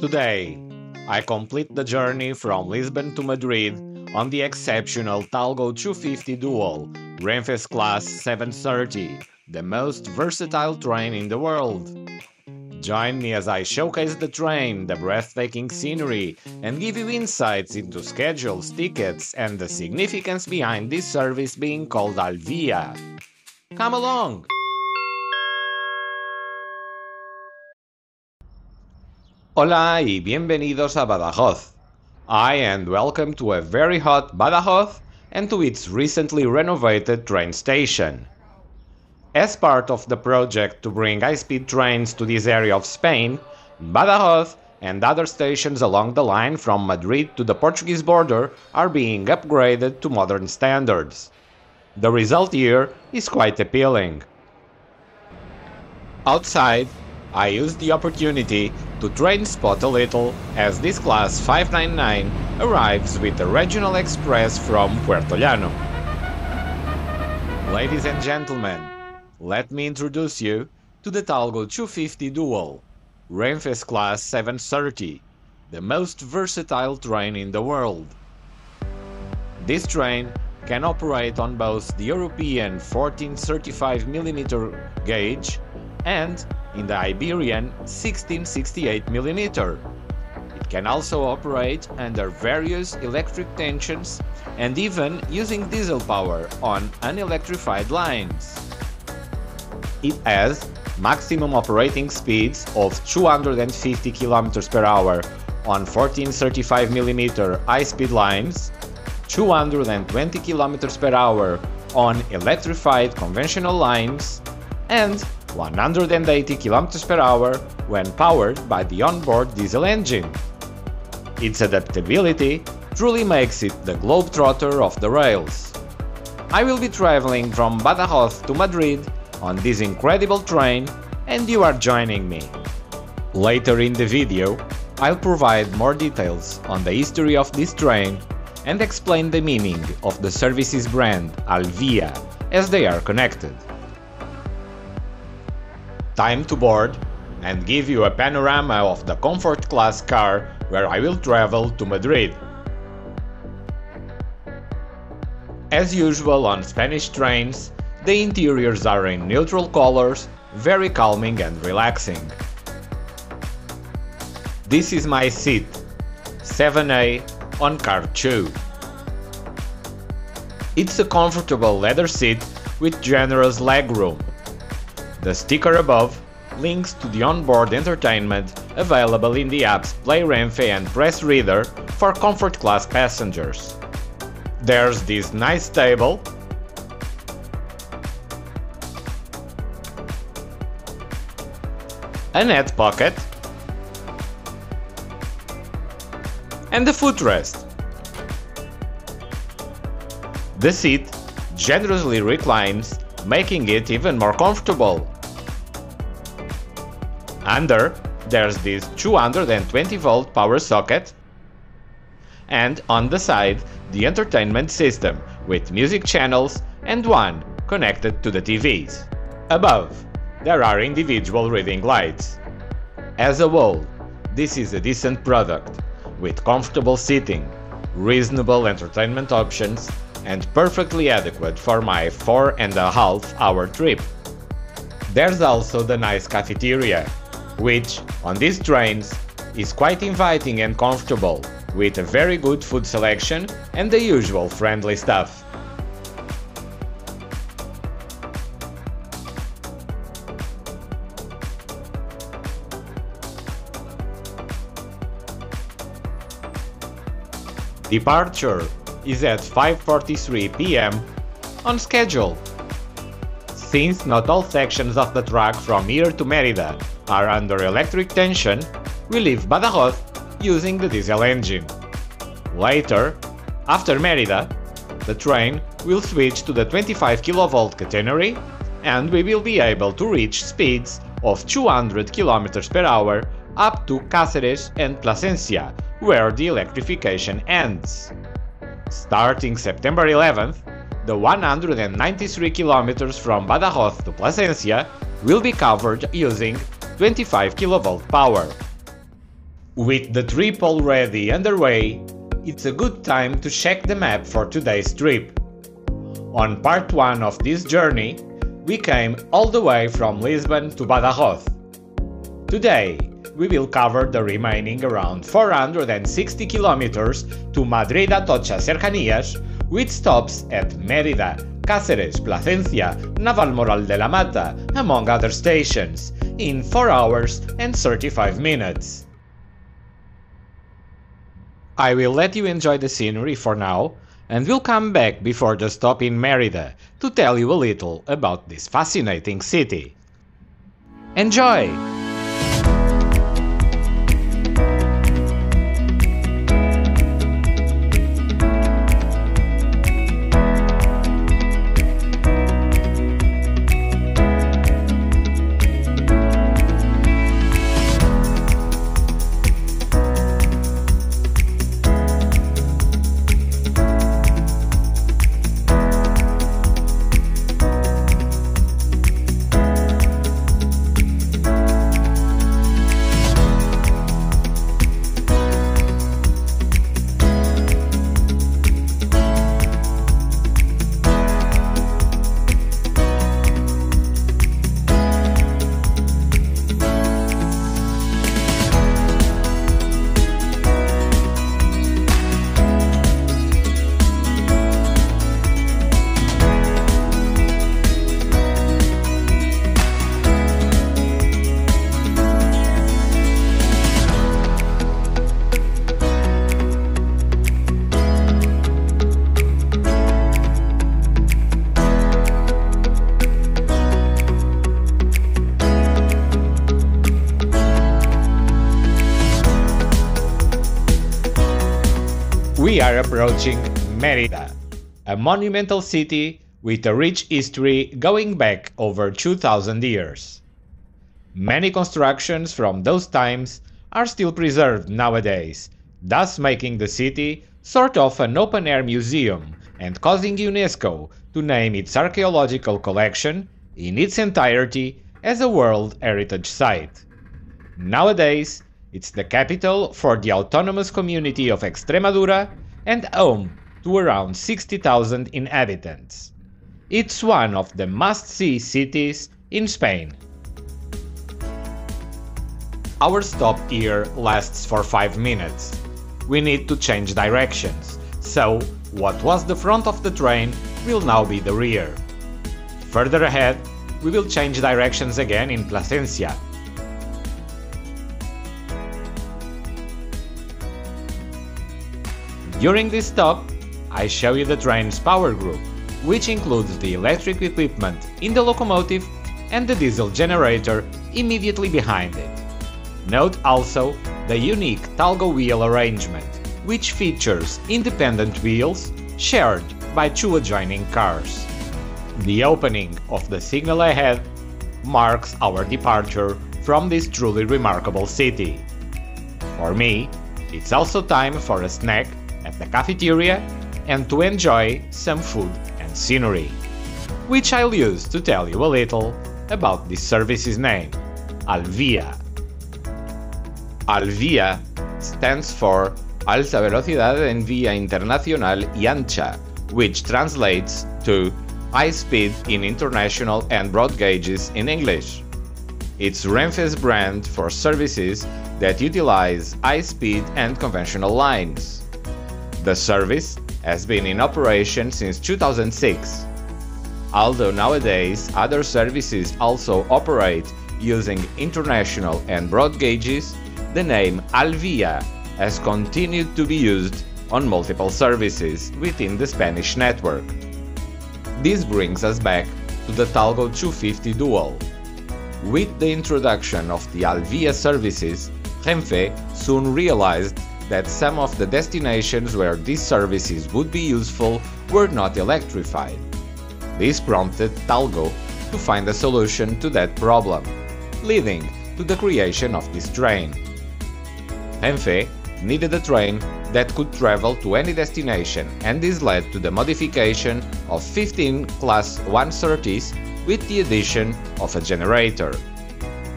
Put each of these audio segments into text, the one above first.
Today, I complete the journey from Lisbon to Madrid on the exceptional Talgo 250 Dual Renfe Class 730, the most versatile train in the world. Join me as I showcase the train, the breathtaking scenery, and give you insights into schedules, tickets, and the significance behind this service being called Alvia. Come along! Hola y bienvenidos a Badajoz. I and welcome to a very hot Badajoz and to its recently renovated train station. As part of the project to bring high-speed trains to this area of Spain, Badajoz and other stations along the line from Madrid to the Portuguese border are being upgraded to modern standards. The result here is quite appealing. Outside, I used the opportunity to train spot a little as this class 599 arrives with the regional express from Puertollano. Ladies and gentlemen, let me introduce you to the Talgo 250 Dual, Renfe's class 730, the most versatile train in the world. This train can operate on both the European 1435mm gauge and in the Iberian 1668mm. It can also operate under various electric tensions and even using diesel power on unelectrified lines. It has maximum operating speeds of 250 km per hour on 1435mm high-speed lines, 220 km per hour on electrified conventional lines, and 180 km per hour when powered by the onboard diesel engine. Its adaptability truly makes it the globetrotter of the rails. I will be traveling from Badajoz to Madrid on this incredible train and you are joining me. Later in the video, I'll provide more details on the history of this train and explain the meaning of the service's brand Alvia as they are connected. Time to board and give you a panorama of the comfort class car where I will travel to Madrid. As usual on Spanish trains, the interiors are in neutral colors, very calming and relaxing. This is my seat, 7A on car 2. It's a comfortable leather seat with generous legroom. The sticker above links to the onboard entertainment available in the apps Play Renfe and PressReader for comfort class passengers. There's this nice table a net pocket and a footrest. The seat generously reclines, making it even more comfortable. Under, there's this 220 volt power socket and on the side the entertainment system with music channels and one connected to the TVs. Above, there are individual reading lights. As a whole, this is a decent product, with comfortable seating, reasonable entertainment options, and perfectly adequate for my four and a half hour trip. There's also the nice cafeteria, which, on these trains, is quite inviting and comfortable, with a very good food selection and the usual friendly stuff. Departure is at 5.43 pm on schedule. Since not all sections of the track from here to Merida are under electric tension, we leave Badajoz using the diesel engine. Later, after Merida, the train will switch to the 25 kV catenary and we will be able to reach speeds of 200 km per hour up to Cáceres and Plasencia, where the electrification ends. Starting September 11th, the 193 km from Badajoz to Plasencia will be covered using 25 kV power. With the trip already underway, it's a good time to check the map for today's trip. On part 1 of this journey, we came all the way from Lisbon to Badajoz. Today, we will cover the remaining around 460 kilometers to Madrid Atocha Cercanías, with stops at Mérida, Cáceres, Plasencia, Navalmoral de la Mata, among other stations, in 4 hours and 35 minutes. I will let you enjoy the scenery for now, and will come back before the stop in Merida to tell you a little about this fascinating city. Enjoy! We are approaching Merida, a monumental city with a rich history going back over 2000 years. Many constructions from those times are still preserved nowadays, thus making the city sort of an open air museum and causing UNESCO to name its archaeological collection in its entirety as a World Heritage Site. Nowadays, it's the capital for the autonomous community of Extremadura and home to around 60,000 inhabitants. It's one of the must-see cities in Spain. Our stop here lasts for 5 minutes. We need to change directions, so what was the front of the train will now be the rear. Further ahead, we will change directions again in Plasencia, During this stop, I show you the train's power group, which includes the electric equipment in the locomotive and the diesel generator immediately behind it. Note also the unique Talgo wheel arrangement, which features independent wheels shared by two adjoining cars. The opening of the signal ahead marks our departure from this truly remarkable city. For me, it's also time for a snack at the cafeteria and to enjoy some food and scenery, which I'll use to tell you a little about this service's name, Alvia. Alvia stands for Alta Velocidad en Vía Internacional y Ancha, which translates to high speed in international and broad gauges in English. It's Renfe's brand for services that utilize high speed and conventional lines. The service has been in operation since 2006. Although nowadays other services also operate using international and broad gauges, the name Alvia has continued to be used on multiple services within the Spanish network. This brings us back to the Talgo 250 Dual. With the introduction of the Alvia services, Renfe soon realized that some of the destinations where these services would be useful were not electrified. This prompted Talgo to find a solution to that problem, leading to the creation of this train. Renfe needed a train that could travel to any destination and this led to the modification of 15 Class 130s with the addition of a generator.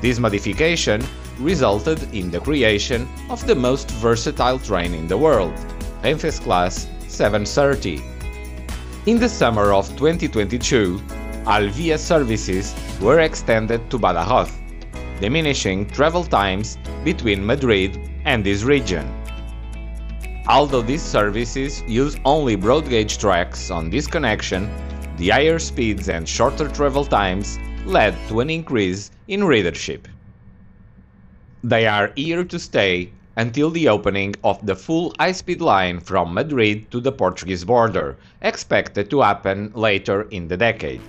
This modification resulted in the creation of the most versatile train in the world, Renfe's Class 730. In the summer of 2022, Alvia services were extended to Badajoz, diminishing travel times between Madrid and this region. Although these services use only broad gauge tracks on this connection, the higher speeds and shorter travel times led to an increase in readership. They are here to stay until the opening of the full high-speed line from Madrid to the Portuguese border, expected to happen later in the decade.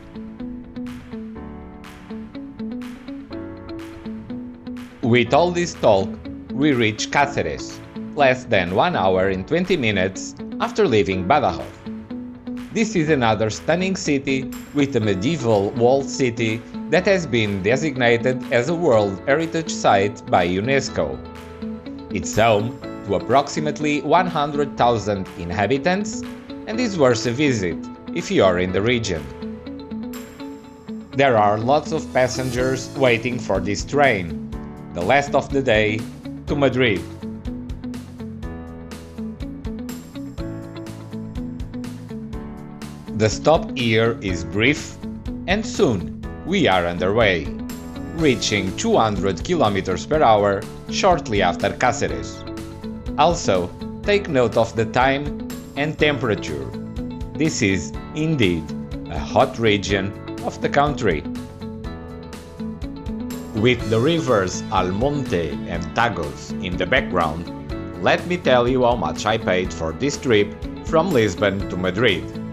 With all this talk, we reach Cáceres, less than 1 hour and 20 minutes after leaving Badajoz. This is another stunning city with a medieval walled city that has been designated as a World Heritage Site by UNESCO. It's home to approximately 100,000 inhabitants and is worth a visit if you are in the region. There are lots of passengers waiting for this train, the last of the day, to Madrid. The stop here is brief and soon we are underway, reaching 200 km per hour shortly after Cáceres. Also, take note of the time and temperature. This is, indeed, a hot region of the country. With the rivers Almonte and Tagus in the background, let me tell you how much I paid for this trip from Lisbon to Madrid.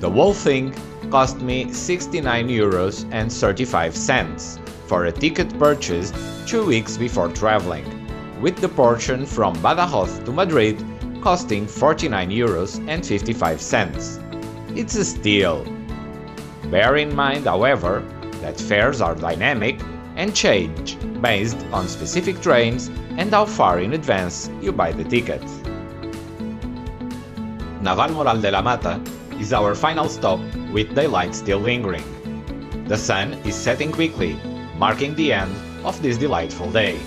The whole thing cost me 69 euros and 35 cents for a ticket purchased two weeks before traveling, with the portion from Badajoz to Madrid costing 49 euros and 55 cents. It's a steal. Bear in mind, however, that fares are dynamic and change based on specific trains and how far in advance you buy the ticket. Navalmoral de la Mata is our final stop with daylight still lingering. The sun is setting quickly, marking the end of this delightful day.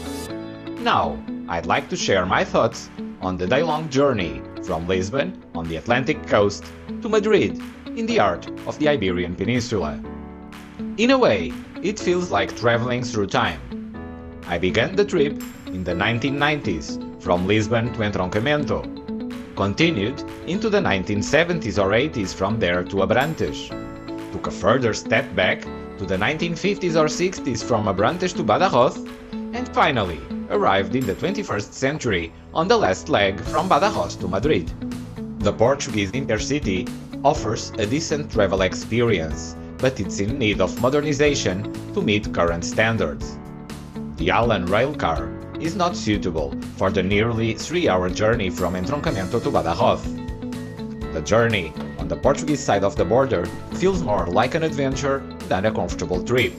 Now, I'd like to share my thoughts on the day-long journey from Lisbon on the Atlantic coast to Madrid in the heart of the Iberian Peninsula. In a way, it feels like traveling through time. I began the trip in the 1990s from Lisbon to Entroncamento continued into the 1970s or 80s from there to Abrantes, took a further step back to the 1950s or 60s from Abrantes to Badajoz, and finally arrived in the 21st century on the last leg from Badajoz to Madrid. The Portuguese Intercity offers a decent travel experience, but it's in need of modernization to meet current standards. The Allan railcar is not suitable for the nearly three-hour journey from Entroncamento to Badajoz. The journey on the Portuguese side of the border feels more like an adventure than a comfortable trip.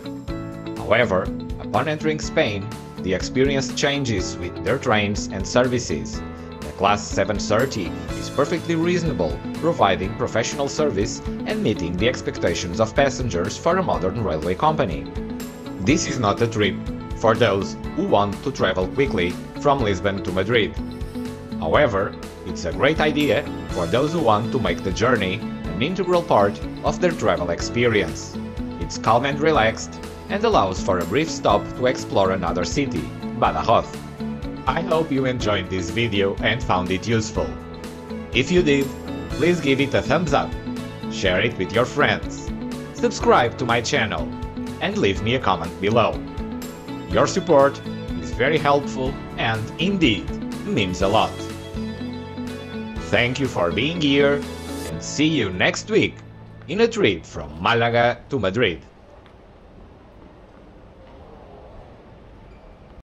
However, upon entering Spain, the experience changes with their trains and services. The Class 730 is perfectly reasonable, providing professional service and meeting the expectations of passengers for a modern railway company. This is not a trip for those who want to travel quickly from Lisbon to Madrid. However, it's a great idea for those who want to make the journey an integral part of their travel experience. It's calm and relaxed and allows for a brief stop to explore another city, Badajoz. I hope you enjoyed this video and found it useful. If you did, please give it a thumbs up, share it with your friends, subscribe to my channel, and leave me a comment below. Your support is very helpful and indeed means a lot. Thank you for being here and see you next week in a trip from Malaga to Madrid.